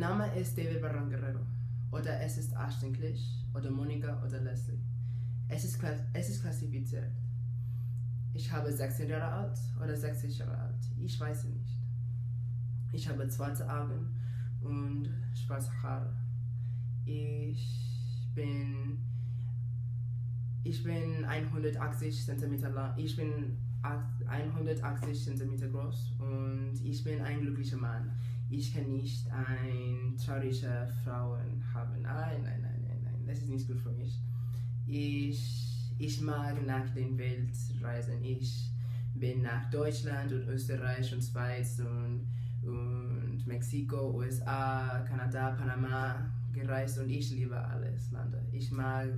Mein Name ist David Barron Guerrero. Oder es ist Ashton Klisch, oder Monika, oder Leslie. Es ist, es ist klassifiziert. Ich habe 16 Jahre alt oder 60 Jahre alt. Ich weiß es nicht. Ich habe schwarze Augen und schwarze Haare. Ich bin ich bin 180 cm lang. Ich bin 180 cm groß und ich bin ein glücklicher Mann. Ich kann nicht eine traurige Frau haben. Nein, nein, nein, nein, nein. Das ist nicht gut für mich. Ich, ich mag nach der Welt reisen. Ich bin nach Deutschland und Österreich und Schweiz und, und Mexiko, USA, Kanada, Panama gereist und ich liebe alles Lande. Ich mag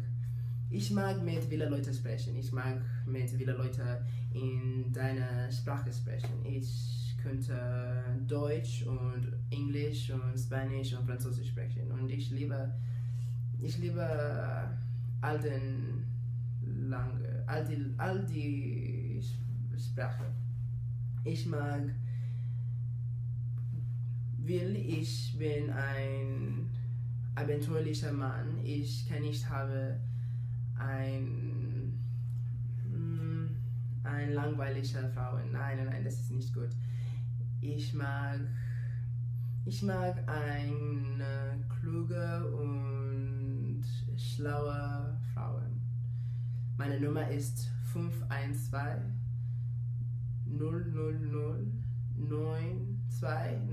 ich mag mit vielen Leuten sprechen. Ich mag mit vielen Leuten in deiner Sprache sprechen. Ich könnte Deutsch und Englisch und Spanisch und Französisch sprechen. Und ich liebe, ich liebe all den lange, all die, all die Sprachen. Ich mag, weil ich bin ein abenteuerlicher Mann. Ich kann nicht haben ein, mm, ein langweiliger Frau. Nein, nein, das ist nicht gut. Ich mag, ich mag eine kluge und schlaue Frau. Meine Nummer ist 512 000 9293.